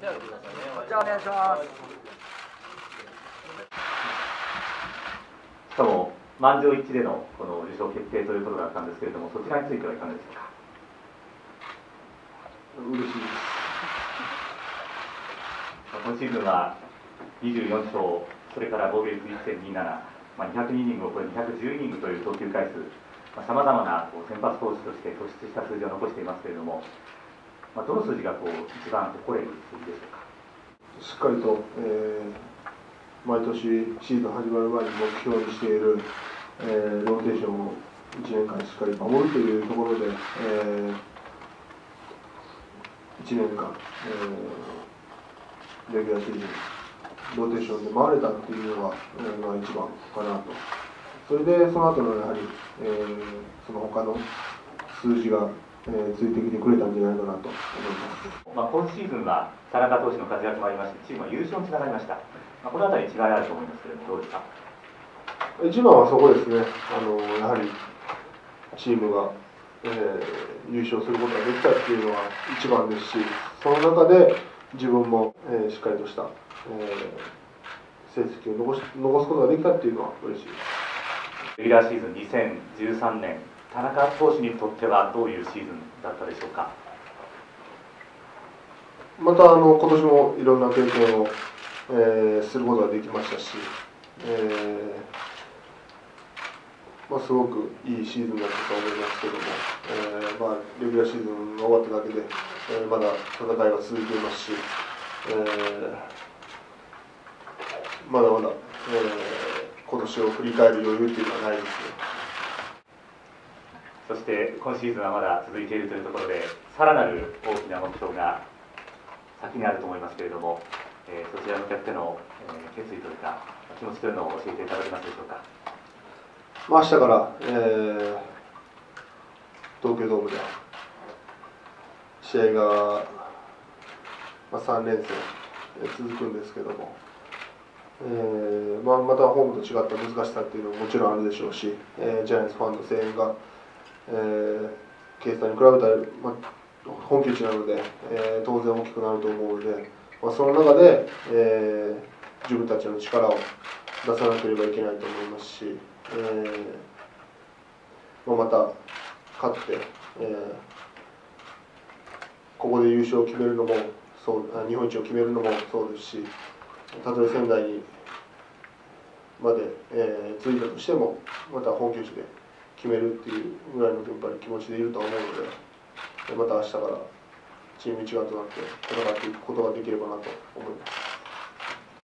じゃあお願いしますしかも満場一致でのこの受賞決定ということだったんですけれども、そちらについてはいかがでしょうか？嬉しいです。今シーズンは24勝、それから防御率1.27、まあ、202イニングを超え210イニングという投球回数、さまざ、まな先発投手として突出した数字を残していますけれども、まあ、どの数字がこう一番誇れる数字でしょうか？しっかりと、えー毎年シーズン始まる前に目標にしている、えーローテーションを1年間しっかり守るというところで、え1年間、えーレギュラーシーズン、ローテーションで回れたっていうのが、えーまあ、一番かなと。それで、その後のやはり、えーその他の数字が、えーついてきてくれたんじゃないかなと思います。まあ、今シーズンは田中投手の活躍もありまして、チームは優勝につながりました。まあ、このあたり違いあると思いますけれども、どうですか？一番はそこですね、あのやはりチームが、えー優勝することができたっていうのは一番ですし、その中で自分も、えーしっかりとした、えー成績を残し残すことができたっていうのは嬉しいです。レギュラーシーズン2013年、田中投手にとってはどういうシーズンだったでしょうか？またあの今年もいろんな経験を、えーすることができましたし、えーまあ、すごくいいシーズンだったと思いますけども、えーまあ、レギュラーシーズンが終わっただけで、えーまだ戦いは続いていますし、えーまだまだ、えー今年を振り返る余裕っていうのはないですね。そして今シーズンはまだ続いているというところで、さらなる大きな目標が先にあると思いますけれども、えーそちらに向かっての、えー決意というか、気持ちというのを教えていただけますでしょうか？まあ、明日から、えー東京ドームで試合が、まあ、3連戦続くんですけども、えーまあ、またホームと違った難しさっていうのももちろんあるでしょうし、えージャイアンツファンの声援が、えー、ケイスタに比べたら、まあ、本拠地なので、えー当然大きくなると思うので、まあ、その中で、えー自分たちの力を出さなければいけないと思いますし、えーまあ、また勝って、えーここで優勝を決めるのもそう日本一を決めるのもそうですしたとえ仙台にまで、えー、着いたとしてもまた本拠地で決めるっていうぐらいのやっぱり気持ちでいると思うのでまた明日からチーム一丸となって戦っていくことができればなと思います。